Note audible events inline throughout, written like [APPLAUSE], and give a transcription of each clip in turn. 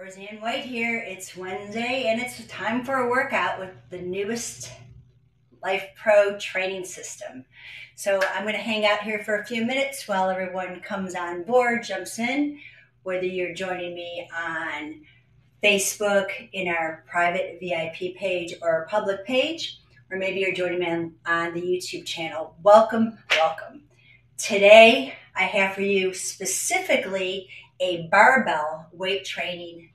Roseann White here. It's Wednesday and it's time for a workout with the newest Life Pro training system. So I'm going to hang out here for a few minutes while everyone comes on board, jumps in, whether you're joining me on Facebook in our private VIP page or public page, or maybe you're joining me on, on the YouTube channel. Welcome, welcome. Today I have for you specifically a barbell weight training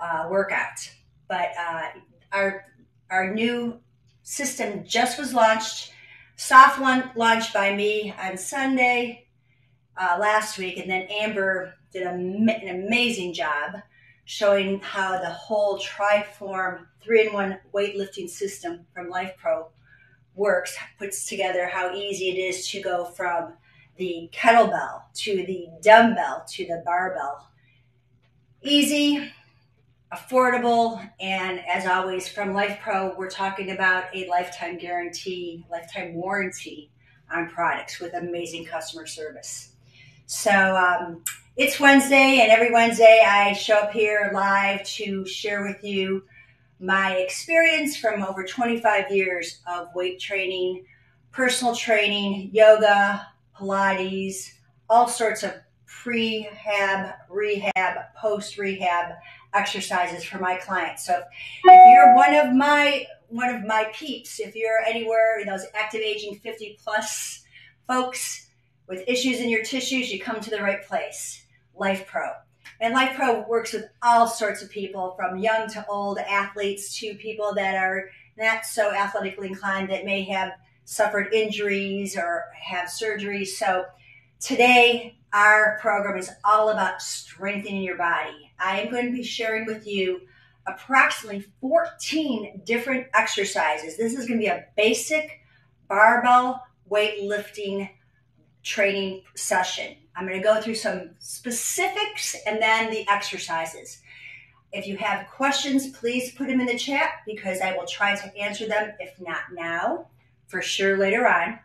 uh, workout. But uh, our our new system just was launched, soft one launched by me on Sunday uh, last week, and then Amber did a, an amazing job showing how the whole Triform three-in-one weightlifting system from Lifepro works, puts together how easy it is to go from the kettlebell to the dumbbell to the barbell. Easy, affordable, and as always, from Lifepro, we're talking about a lifetime guarantee, lifetime warranty on products with amazing customer service. So um, it's Wednesday, and every Wednesday I show up here live to share with you my experience from over 25 years of weight training, personal training, yoga, Pilates, all sorts of prehab, rehab, post rehab exercises for my clients. So if you're one of my one of my peeps, if you're anywhere in those active aging 50 plus folks with issues in your tissues, you come to the right place. Lifepro. And Lifepro works with all sorts of people from young to old athletes to people that are not so athletically inclined that may have suffered injuries or have surgery. So today, our program is all about strengthening your body. I am going to be sharing with you approximately 14 different exercises. This is going to be a basic barbell weightlifting training session. I'm going to go through some specifics and then the exercises. If you have questions, please put them in the chat because I will try to answer them, if not now, for sure later on.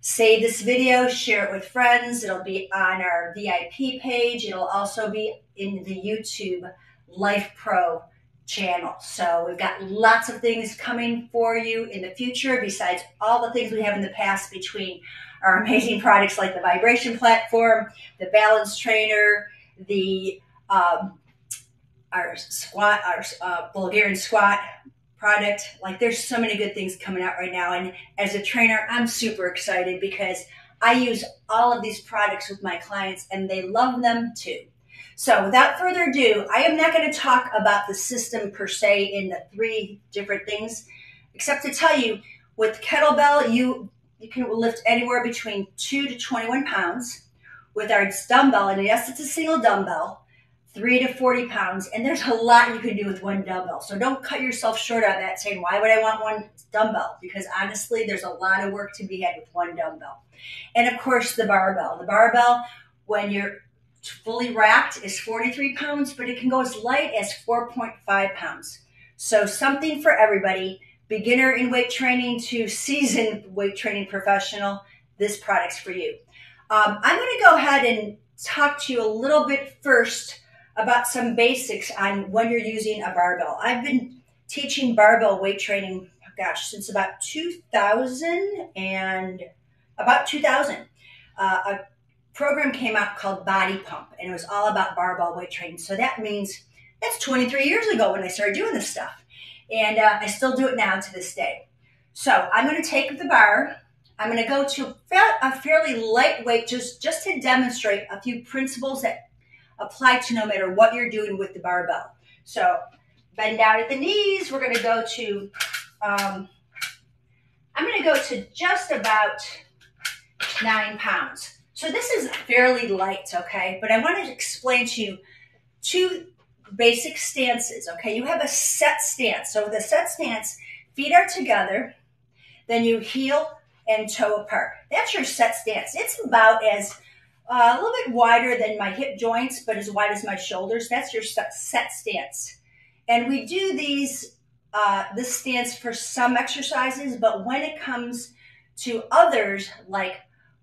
Save this video, share it with friends. It'll be on our VIP page. It'll also be in the YouTube Lifepro channel. So we've got lots of things coming for you in the future besides all the things we have in the past between our amazing products like the vibration platform, the balance trainer, the um, our squat, our uh, Bulgarian squat product. Like there's so many good things coming out right now. And as a trainer, I'm super excited because I use all of these products with my clients and they love them too. So without further ado, I am not going to talk about the system per se in the three different things, except to tell you with kettlebell, you, you can lift anywhere between two to 21 pounds. With our dumbbell, and yes, it's a single dumbbell, three to 40 pounds. And there's a lot you can do with one dumbbell. So don't cut yourself short on that saying, why would I want one dumbbell? Because honestly, there's a lot of work to be had with one dumbbell. And of course, the barbell. The barbell, when you're fully wrapped, is 43 pounds, but it can go as light as 4.5 pounds. So something for everybody, beginner in weight training to seasoned weight training professional, this product's for you. Um, I'm going to go ahead and talk to you a little bit first about some basics on when you're using a barbell. I've been teaching barbell weight training, gosh, since about 2000 and about 2000. Uh, a program came out called Body Pump, and it was all about barbell weight training. So that means that's 23 years ago when I started doing this stuff. And uh, I still do it now to this day. So I'm going to take the bar. I'm going to go to a fairly lightweight, just, just to demonstrate a few principles that apply to no matter what you're doing with the barbell. So bend down at the knees. We're going to go to, um, I'm going to go to just about nine pounds. So this is fairly light, okay? But I want to explain to you two basic stances, okay? You have a set stance. So the set stance, feet are together, then you heel and toe apart. That's your set stance. It's about as uh, a little bit wider than my hip joints, but as wide as my shoulders. That's your set stance. And we do these, uh, this stance for some exercises, but when it comes to others, like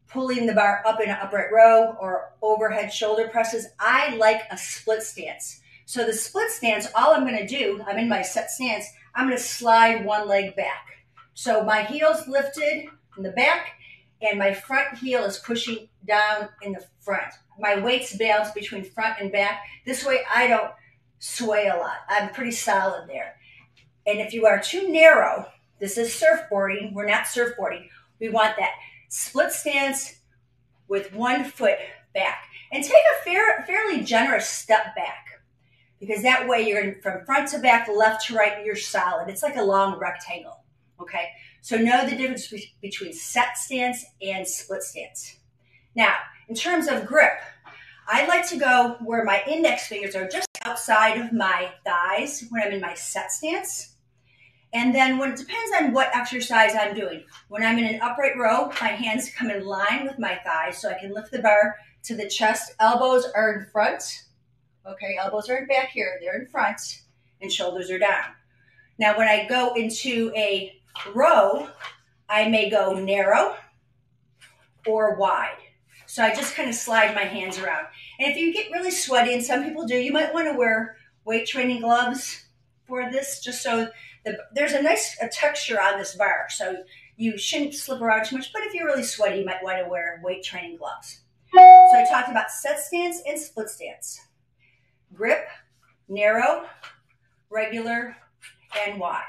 pulling the bar up in an upright row or overhead shoulder presses, I like a split stance. So the split stance, all I'm gonna do, I'm in my set stance, I'm gonna slide one leg back. So my heel's lifted in the back and my front heel is pushing down in the front. My weight's balanced between front and back. This way I don't sway a lot. I'm pretty solid there. And if you are too narrow, this is surfboarding. We're not surfboarding. We want that split stance with one foot back. And take a fair, fairly generous step back because that way you're from front to back, left to right, you're solid. It's like a long rectangle. Okay. So know the difference between set stance and split stance. Now, in terms of grip, I like to go where my index fingers are just outside of my thighs when I'm in my set stance. And then when it depends on what exercise I'm doing. When I'm in an upright row, my hands come in line with my thighs so I can lift the bar to the chest. Elbows are in front. Okay, elbows are back here, they're in front, and shoulders are down. Now, when I go into a row, I may go narrow or wide. So I just kind of slide my hands around. And if you get really sweaty, and some people do, you might want to wear weight training gloves for this, just so the, there's a nice a texture on this bar. So you shouldn't slip around too much, but if you're really sweaty, you might want to wear weight training gloves. So I talked about set stance and split stance. Grip, narrow, regular, and wide.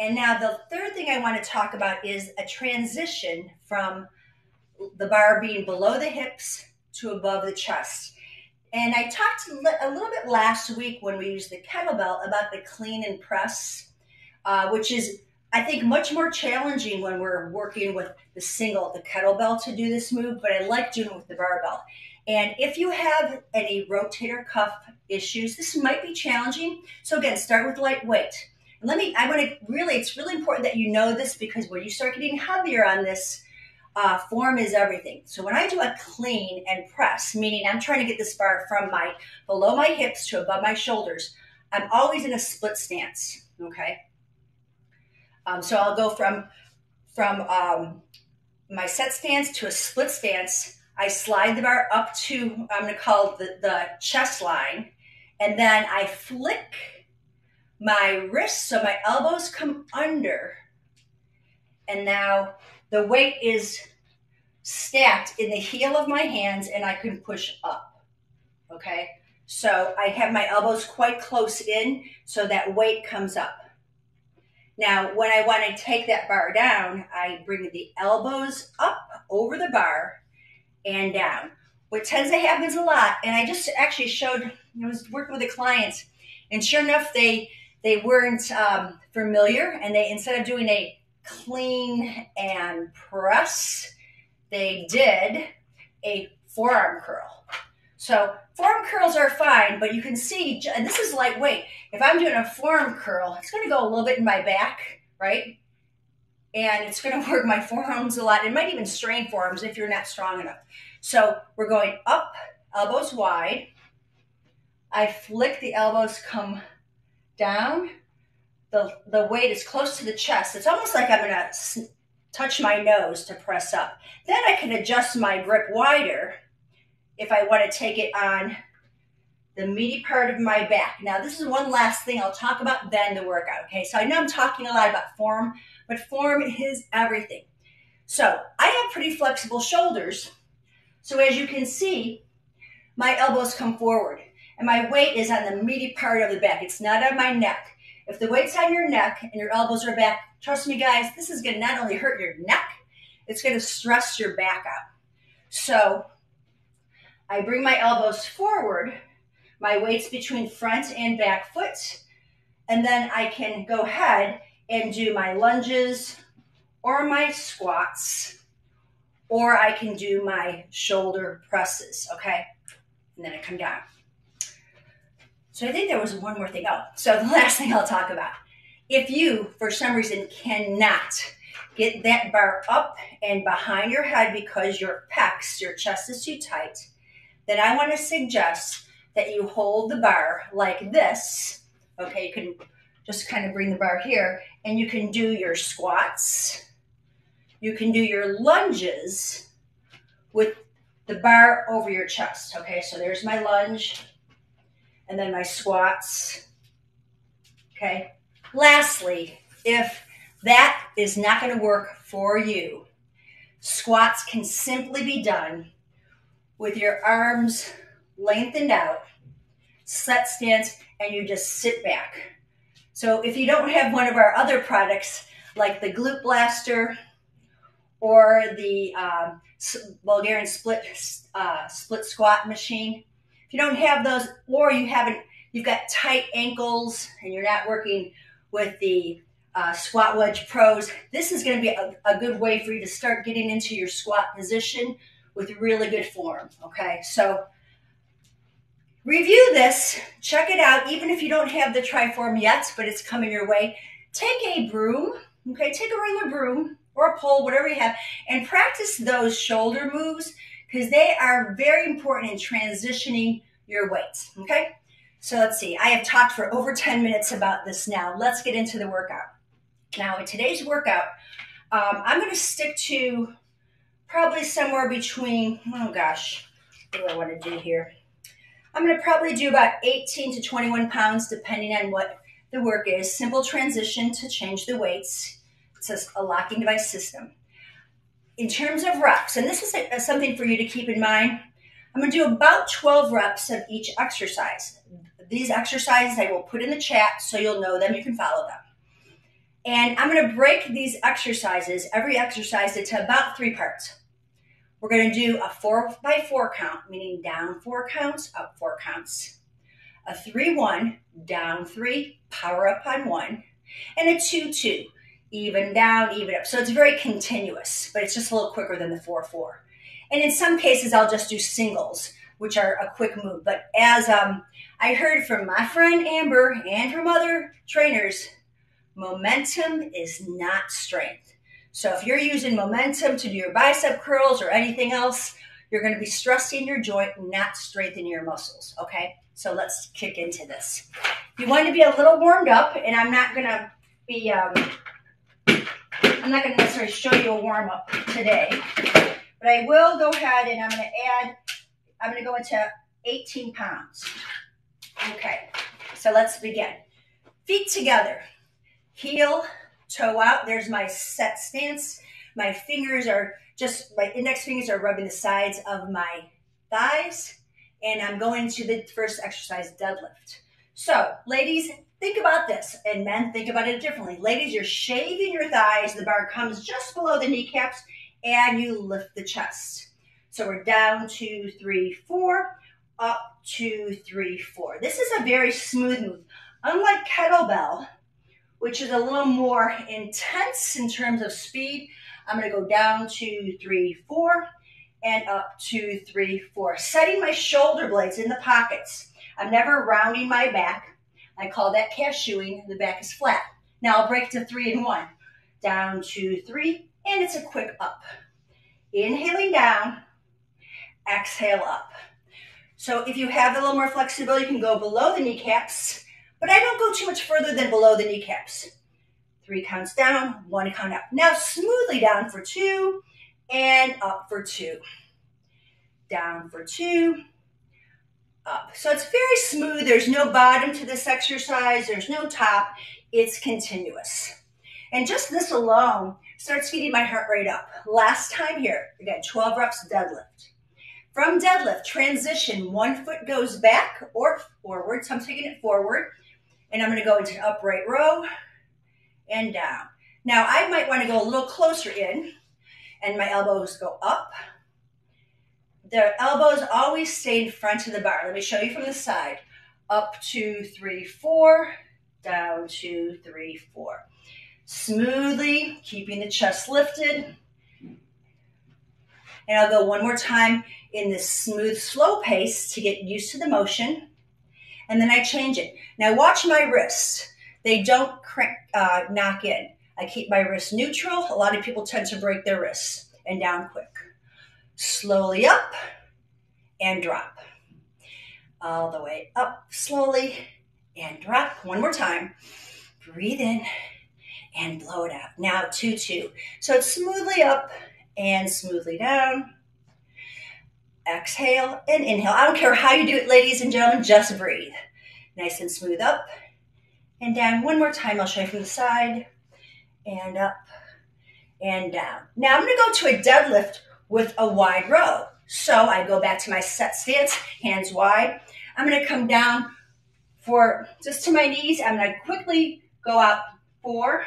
And now the third thing I want to talk about is a transition from the bar being below the hips to above the chest. And I talked a little bit last week when we used the kettlebell about the clean and press, uh, which is, I think, much more challenging when we're working with the single, the kettlebell to do this move, but I like doing it with the barbell. And if you have any rotator cuff issues, this might be challenging. So again, start with lightweight. And let me, I want to really, it's really important that you know this because when you start getting heavier on this, uh, form is everything. So when I do a clean and press, meaning I'm trying to get this bar from my below my hips to above my shoulders, I'm always in a split stance. Okay. Um, so I'll go from from um, my set stance to a split stance. I slide the bar up to I'm going to call the, the chest line, and then I flick my wrists so my elbows come under. And now the weight is stacked in the heel of my hands and I can push up. Okay. So I have my elbows quite close in so that weight comes up. Now, when I want to take that bar down, I bring the elbows up over the bar and down. What tends to happen is a lot, and I just actually showed, I was working with a client, and sure enough, they they weren't um, familiar, and they instead of doing a clean and press, they did a forearm curl. So forearm curls are fine, but you can see, and this is lightweight. If I'm doing a forearm curl, it's going to go a little bit in my back, right? And it's going [LAUGHS] to work my forearms a lot. It might even strain forearms if you're not strong enough. So we're going up, elbows wide. I flick the elbows, come down. The, the weight is close to the chest. It's almost like I'm going to touch my nose to press up. Then I can adjust my grip wider if I want to take it on the meaty part of my back. Now, this is one last thing I'll talk about, then the workout. Okay, so I know I'm talking a lot about form, but form is everything. So I have pretty flexible shoulders. So as you can see, my elbows come forward and my weight is on the meaty part of the back. It's not on my neck. If the weight's on your neck and your elbows are back, trust me, guys, this is going to not only hurt your neck, it's going to stress your back out. So I bring my elbows forward, my weight's between front and back foot, and then I can go ahead and do my lunges or my squats, or I can do my shoulder presses, okay? And then I come down. So I think there was one more thing. Oh, so the [LAUGHS] last thing I'll talk about. If you, for some reason, cannot get that bar up and behind your head because your pecs, your chest is too tight, then I want to suggest that you hold the bar like this. Okay, you can just kind of bring the bar here and you can do your squats. You can do your lunges with the bar over your chest. Okay, so there's my lunge and then my squats. Okay. Lastly, if that is not going to work for you, squats can simply be done with your arms lengthened out, set stance, and you just sit back. So if you don't have one of our other products like the Glute Blaster or the um, Bulgarian split uh, split squat machine, if you don't have those, or you haven't, you've got tight ankles and you're not working with the uh, Squat Wedge Pros, this is going to be a, a good way for you to start getting into your squat position with really good form. Okay, so review this, check it out, even if you don't have the Triform yet, but it's coming your way. Take a broom, okay, take a regular broom or a pole, whatever you have, and practice those shoulder moves because they are very important in transitioning your weights. Okay. So let's see. I have talked for over 10 minutes about this now. Let's get into the workout. Now, in today's workout, um, I'm going to stick to probably somewhere between, oh gosh, what do I want to do here? I'm going to probably do about 18 to 21 pounds, depending on what the work is. Simple transition to change the weights. It's a locking device system in terms of reps, and this is a, something for you to keep in mind, I'm going to do about 12 reps of each exercise. These exercises I will put in the chat so you'll know them, you can follow them. And I'm going to break these exercises, every exercise, into about three parts. We're going to do a four by four count, meaning down four counts, up four counts. A three one, down three, power up on one, and a two two, even down, even up. So it's very continuous, but it's just a little quicker than the 4 4. And in some cases, I'll just do singles, which are a quick move. But as um, I heard from my friend Amber and from other trainers, momentum is not strength. So if you're using momentum to do your bicep curls or anything else, you're going to be stressing your joint, not strengthening your muscles. Okay, so let's kick into this. You want to be a little warmed up, and I'm not going to be um, I'm not going to necessarily show you a warm up today, but I will go ahead and I'm going to add, I'm going to go into 18 pounds. Okay, so let's begin. Feet together, heel, toe out. There's my set stance. My fingers are just, my index fingers are rubbing the sides of my thighs. And I'm going to the first exercise, deadlift. So, ladies, Think about this, and men think about it differently. Ladies, you're shaving your thighs, the bar comes just below the kneecaps, and you lift the chest. So we're down, two, three, four, up, two, three, four. This is a very smooth move. Unlike kettlebell, which is a little more intense in terms of speed, I'm gonna go down, two, three, four, and up, two, three, four. Setting my shoulder blades in the pockets. I'm never rounding my back. I call that cashewing. The back is flat. Now I'll break to three and one. Down, two, three, and it's a quick up. Inhaling down, exhale up. So if you have a little more flexibility, you can go below the kneecaps, but I don't go too much further than below the kneecaps. Three counts down, one count up. Now smoothly down for two, and up for two. Down for two, up. So it's very smooth. There's no bottom to this exercise. There's no top. It's continuous. And just this alone starts feeding my heart rate up. Last time here, again, 12 reps deadlift. From deadlift, transition, one foot goes back or forward. So I'm taking it forward. And I'm going to go into upright row and down. Now I might want to go a little closer in and my elbows go up the elbows always stay in front of the bar. Let me show you from the side. Up, two, three, four. Down, two, three, four. Smoothly, keeping the chest lifted. And I'll go one more time in this smooth, slow pace to get used to the motion. And then I change it. Now watch my wrists. They don't crank, uh, knock in. I keep my wrists neutral. A lot of people tend to break their wrists and down quick slowly up and drop. All the way up slowly and drop. One more time. Breathe in and blow it out. Now, two, two. So it's smoothly up and smoothly down. Exhale and inhale. I don't care how you do it, ladies and gentlemen, just breathe. Nice and smooth up and down. One more time, I'll show you from the side and up and down. Now I'm gonna go to a deadlift with a wide row. So I go back to my set stance, hands wide. I'm gonna come down for just to my knees. I'm gonna quickly go out four,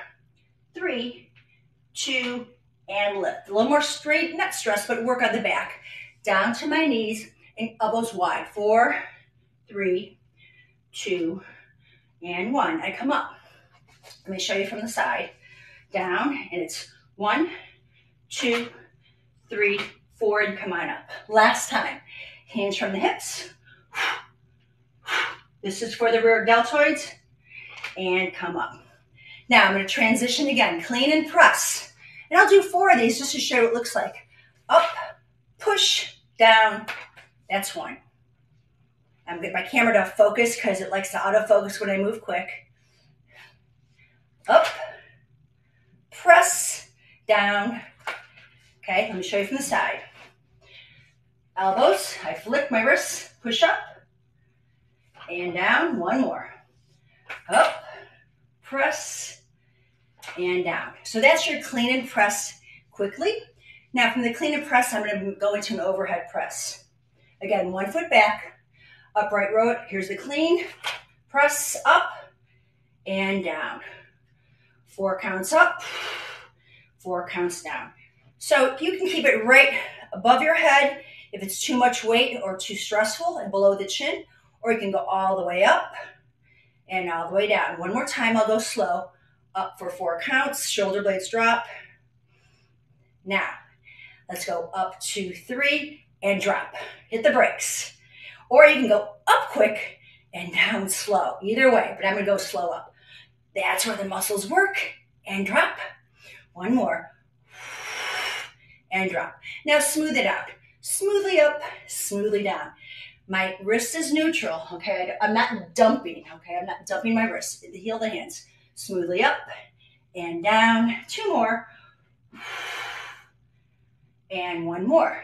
three, two, and lift. A little more straight, not stress, but work on the back. Down to my knees and elbows wide. Four, three, two, and one. I come up. Let me show you from the side. Down, and it's one, two, three, four, and come on up. Last time. Hands from the hips. This is for the rear deltoids. And come up. Now I'm going to transition again. Clean and press. And I'll do four of these just to show what it looks like. Up, push, down. That's one. I'm getting my camera to focus because it likes to autofocus when I move quick. Up, press, down. Okay, let me show you from the side. Elbows, I flick my wrists, push up, and down. One more. Up, press, and down. So that's your clean and press quickly. Now from the clean and press, I'm going to go into an overhead press. Again, one foot back, upright row. Here's the clean. Press up and down. Four counts up, four counts down. So you can keep it right above your head if it's too much weight or too stressful and below the chin, or you can go all the way up and all the way down. One more time, I'll go slow. Up for four counts, shoulder blades drop. Now, let's go up two, three, and drop. Hit the brakes. Or you can go up quick and down slow. Either way, but I'm gonna go slow up. That's where the muscles work. And drop. One more. And drop. Now smooth it out. Smoothly up, smoothly down. My wrist is neutral, okay? I'm not dumping, okay? I'm not dumping my wrist. The heel of the hands. Smoothly up and down. Two more. And one more.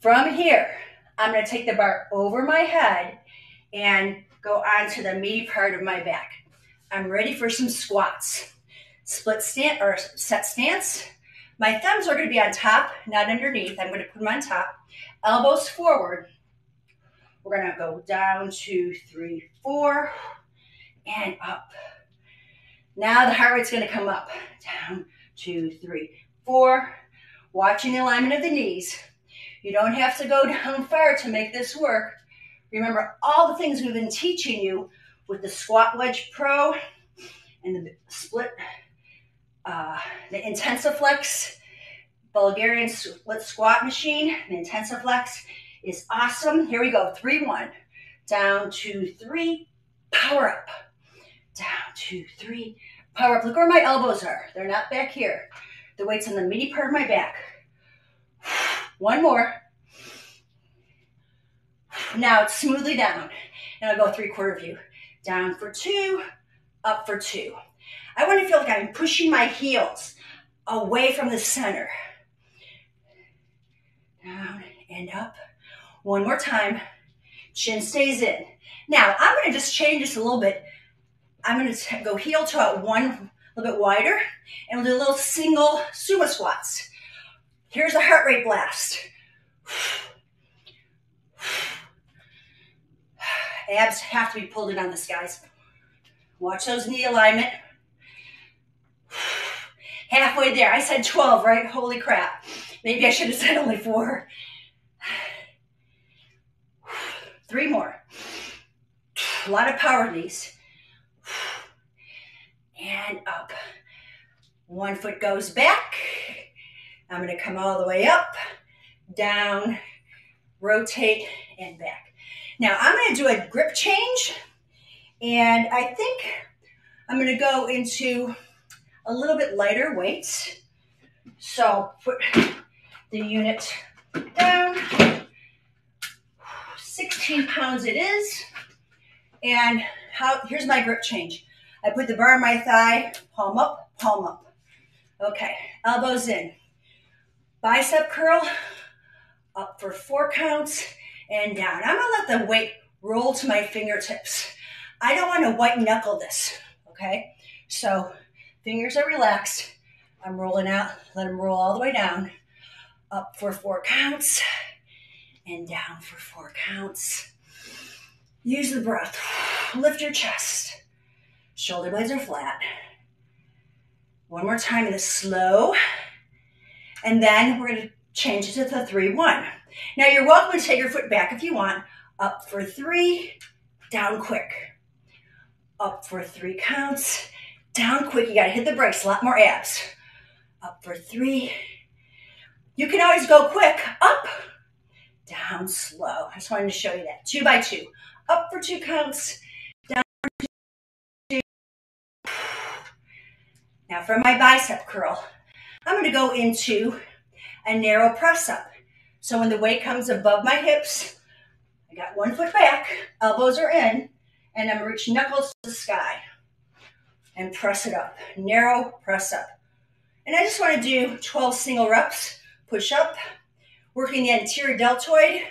From here, I'm to take the bar over my head and go onto the meaty part of my back. I'm ready for some squats. Split stance or set stance. My thumbs are going to be on top, not underneath. I'm going to put them on top. Elbows forward. We're going to go down, two, three, four, and up. Now the heart rate's going to come up. Down, two, three, four. Watching the alignment of the knees. You don't have to go down far to make this work. Remember all the things we've been teaching you with the squat wedge pro and the split, uh, the Intensiflex Bulgarian split squat machine. The Intensiflex is awesome. Here we go. Three, one, down, two, three, power up, down, two, three, power up. Look where my elbows are. They're not back here. The weight's on the meaty part of my back. [SIGHS] One more. Now it's smoothly down. And I'll go three quarter view. Down for two, up for two. I want to feel like I'm pushing my heels away from the center. Down and up. One more time. Chin stays in. Now, I'm going to just change this a little bit. I'm going to go heel to out one a little bit wider, and we'll do a little single sumo squats. Here's a heart rate blast. [SIGHS] Abs have to be pulled in on this, guys. Watch those knee alignment. Halfway there. I said 12, right? Holy crap. Maybe I should have said only four. [SIGHS] Three more. A lot of power these. And up. One foot goes back. I'm going to come all the way up, down, rotate, and back. Now I'm going to do a grip change, and I think I'm going to go into a little bit lighter weights. So put the unit down. 16 pounds it is. And how, here's my grip change. I put the bar on my thigh, palm up, palm up. Okay, elbows in. Bicep curl, up for four counts, and down. I'm gonna let the weight roll to my fingertips. I don't want to white knuckle this, okay? So fingers are relaxed. I'm rolling out, let them roll all the way down. Up for four counts and down for four counts. Use the breath. Lift your chest. Shoulder blades are flat. One more time in a slow. And then we're going to change it to the 3 1. Now you're welcome to take your foot back if you want. Up for three, down quick. Up for three counts, down quick. You got to hit the brakes, a lot more abs. Up for three. You can always go quick, up, down slow. I just wanted to show you that. Two by two. Up for two counts, down for two. Now for my bicep curl, I'm going to go into a narrow press up. So when the weight comes above my hips, I got one foot back, elbows are in, and I'm reaching knuckles to the sky. And press it up. Narrow, press up. And I just want to do 12 single reps. Push up, working the anterior deltoid.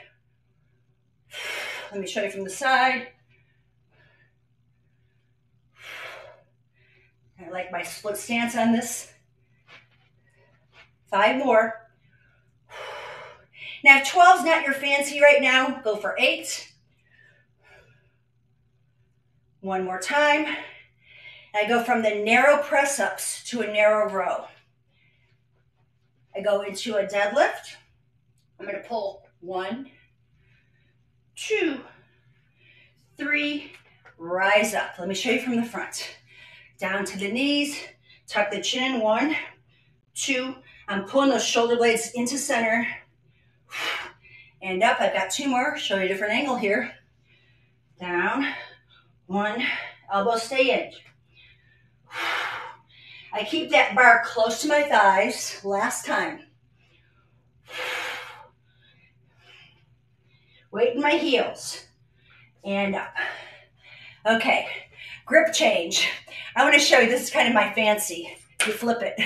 Let me show you from the side. I like my split stance on this. Five more. Now, if 12 is not your fancy right now, go for eight. One more time. I go from the narrow press ups to a narrow row. I go into a deadlift. I'm going to pull one, two, three, rise up. Let me show you from the front. Down to the knees, tuck the chin, one, two. I'm pulling those shoulder blades into center and up. I've got two more. Show you a different angle here. Down, one, elbow stay in. I keep that bar close to my thighs. Last time. Weight in my heels. And up. Okay, grip change. I want to show you, this is kind of my fancy. You flip it.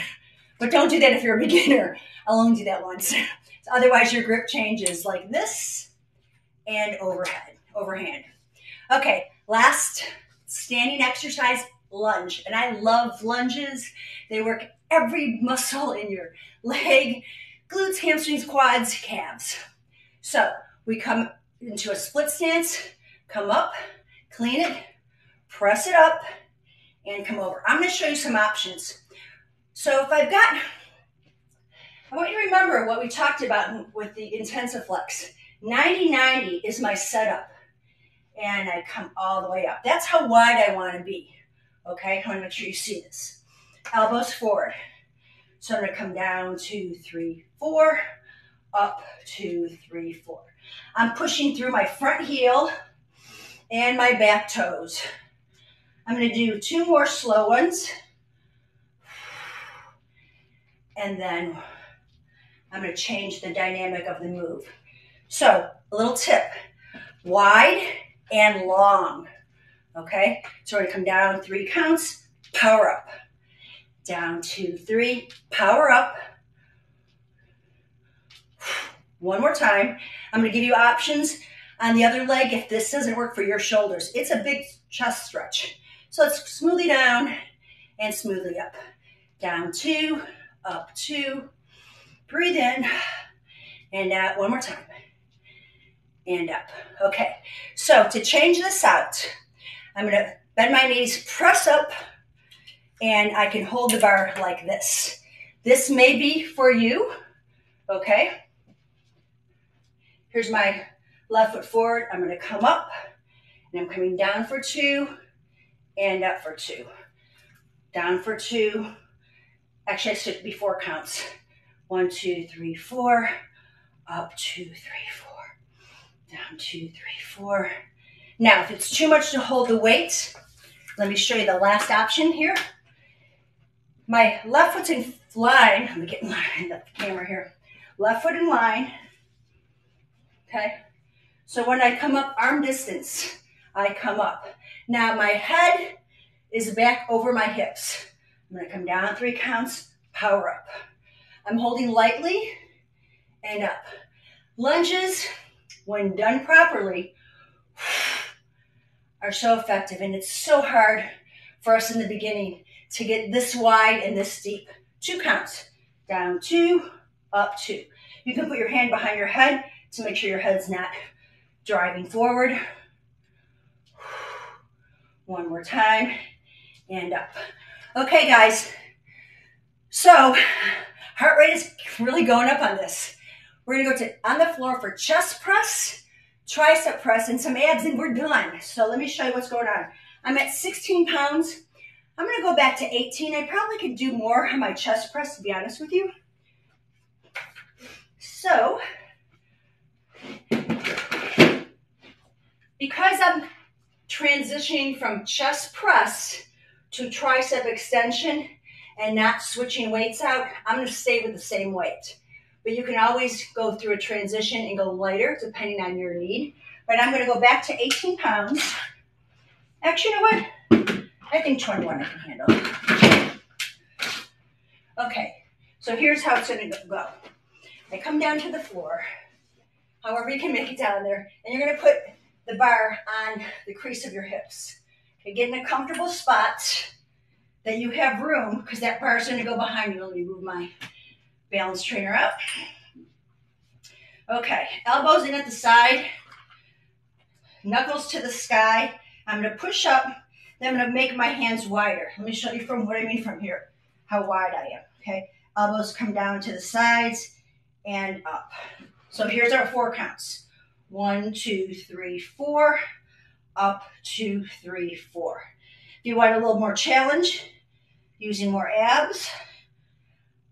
But don't do that if you're a beginner. I'll only do that once. [LAUGHS] Otherwise, your grip changes like this and overhead, overhand. Okay, last standing exercise, lunge. And I love lunges. They work every muscle in your leg, glutes, hamstrings, quads, calves. So we come into a split stance, come up, clean it, press it up, and come over. I'm going to show you some options. So if I've got I want you to remember what we talked about with the Intensiflex. 90-90 is my setup. And I come all the way up. That's how wide I want to be. Okay, I want to make sure you see this. Elbows forward. So I'm going to come down, two, three, four, up, two, three, four. I'm pushing through my front heel and my back toes. I'm going to do two more slow ones. And then I'm going to change the dynamic of the move. So, a little tip wide and long. Okay, so we're to come down three counts, power up. Down two, three, power up. One more time. I'm to give you options on the other leg if this doesn't work for your shoulders. It's a big chest stretch. So let's smoothly down and smoothly up. Down two, up two, Breathe in and out one more time. And up. Okay, so to change this out, I'm gonna bend my knees, press up, and I can hold the bar like this. This may be for you, okay? Here's my left foot forward. I'm gonna come up, and I'm coming down for two, and up for two. Down for two. Actually, I should be four counts. One, two, three, four. Up, two, three, four. Down, two, three, four. Now, if it's too much to hold the weight, let me show you the last option here. My left foot's in line. Let me get in line, [LAUGHS] the camera here. Left foot in line. Okay. So when I come up arm distance, I come up. Now my head is back over my hips. I'm gonna come down three counts, power up. I'm holding lightly and up. Lunges, when done properly, are so effective. And it's so hard for us in the beginning to get this wide and this deep. Two counts. Down two, up two. You can put your hand behind your head to make sure your head's not driving forward. One more time and up. Okay, guys. So, heart rate is really going up on this. We're gonna go to on the floor for chest press, tricep press, and some abs, and we're done. So let me show you what's going on. I'm at 16 pounds. I'm gonna go back to 18. I probably could do more on my chest press, to be honest with you. So, because I'm transitioning from chest press to tricep extension and not switching weights out, I'm gonna stay with the same weight. But you can always go through a transition and go lighter depending on your need. But I'm gonna go back to 18 pounds. Actually, you know what? I think 21 I can handle. Okay, so here's how it's gonna go. I come down to the floor, however you can make it down there, and you're gonna put the bar on the crease of your hips. Okay, get in a comfortable spot that you have room, because that bar is gonna go behind you. Let me move my balance trainer up. Okay, elbows in at the side, knuckles to the sky. I'm gonna push up, then I'm gonna make my hands wider. Let me show you from what I mean from here, how wide I am, okay? Elbows come down to the sides and up. So here's our four counts. One, two, three, four, up, two, three, four. If you want a little more challenge, using more abs.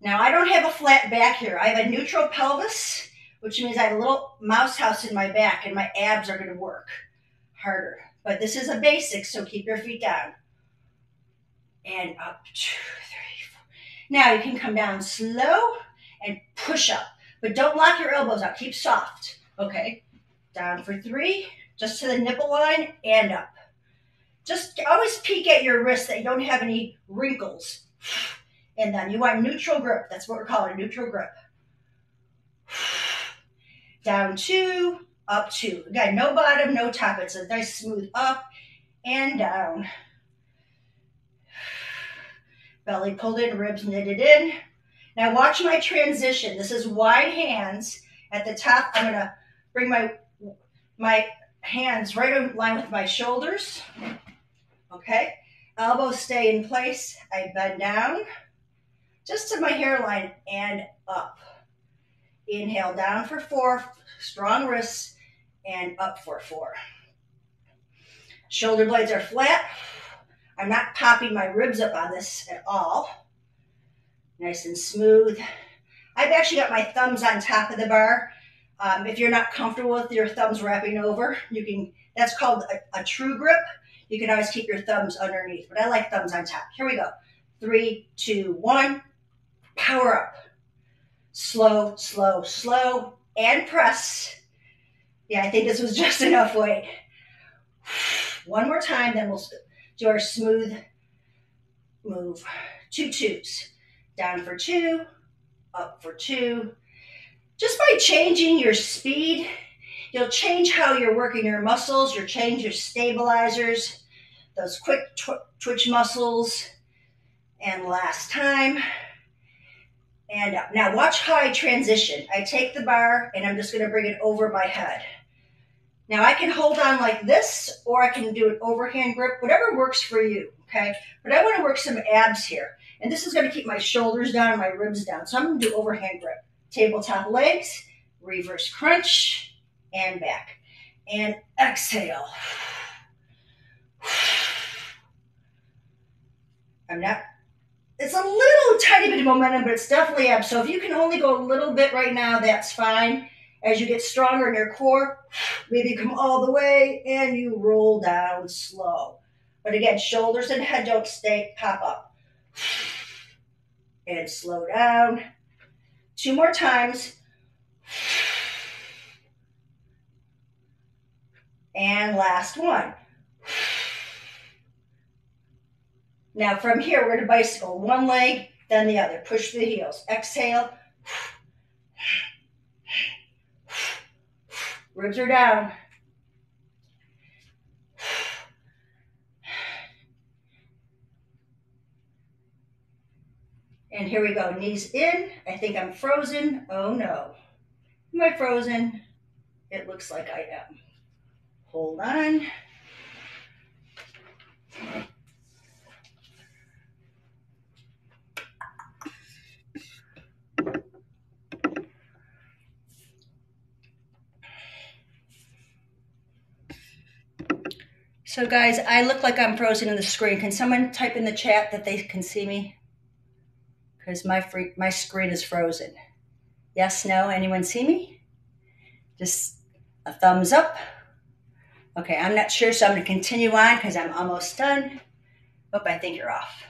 Now I don't have a flat back here. I have a neutral pelvis, which means I have a little mouse house in my back and my abs are gonna work harder. But this is a basic, so keep your feet down. And up, two, three, four. Now you can come down slow and push up, but don't lock your elbows out. Keep soft, okay? Down for three, just to the nipple line and up. Just always peek at your wrist that you don't have any wrinkles. And then you want neutral grip. That's what we're calling a neutral grip. [SIGHS] Down two, up two. Again, no bottom, no top. It's a nice smooth up and down. [SIGHS] Belly pulled in, ribs knitted in. Now watch my transition. This is wide hands. At the top, I'm gonna bring my my hands right in line with my shoulders. Okay, elbows stay in place. I bend down just to my hairline and up. Inhale down for four, strong wrists, and up for four. Shoulder blades are flat. I'm not popping my ribs up on this at all. Nice and smooth. I've actually got my thumbs on top of the bar. Um, if you're not comfortable with your thumbs wrapping over, you can, that's called a, a true grip. You can always keep your thumbs underneath, but I like thumbs on top. Here we go. Three, two, one. Power up. Slow, slow, slow, and press. Yeah, I think this was [LAUGHS] just enough weight. [SIGHS] One more time, then we'll do our smooth move. Two twos. Down for two, up for two. Just by changing your speed, you'll change how you're working your muscles, you'll change your stabilizers, those quick tw twitch muscles. And last time, and up. Now watch how I transition. I take the bar and I'm just gonna bring it over my head. Now I can hold on like this or I can do an overhand grip, whatever works for you, okay? But I wanna work some abs here. And this is gonna keep my shoulders down, and my ribs down. So I'm gonna do overhand grip. Tabletop legs, reverse crunch, and back. And exhale. [SIGHS] I'm not, it's a little tiny bit of momentum, but it's definitely up. So if you can only go a little bit right now, that's fine. As you get stronger in your core, [SIGHS] maybe come all the way and you roll down slow. But again, shoulders and head don't stay, pop up. [SIGHS] And slow down. Two more times. [SIGHS] And last one. Now from here, we're gonna bicycle one leg, then the other. Push the heels. Exhale. Ribs are down. And here we go, knees in. I think I'm frozen. Oh no. Am I frozen? It looks like I am. Hold on. So guys, I look like I'm frozen in the screen. Can someone type in the chat that they can see me? Because my free, my screen is frozen. Yes, no, anyone see me? Just a thumbs up. Okay, I'm not sure, so I'm gonna continue on because I'm almost done. Oh, I think you're off.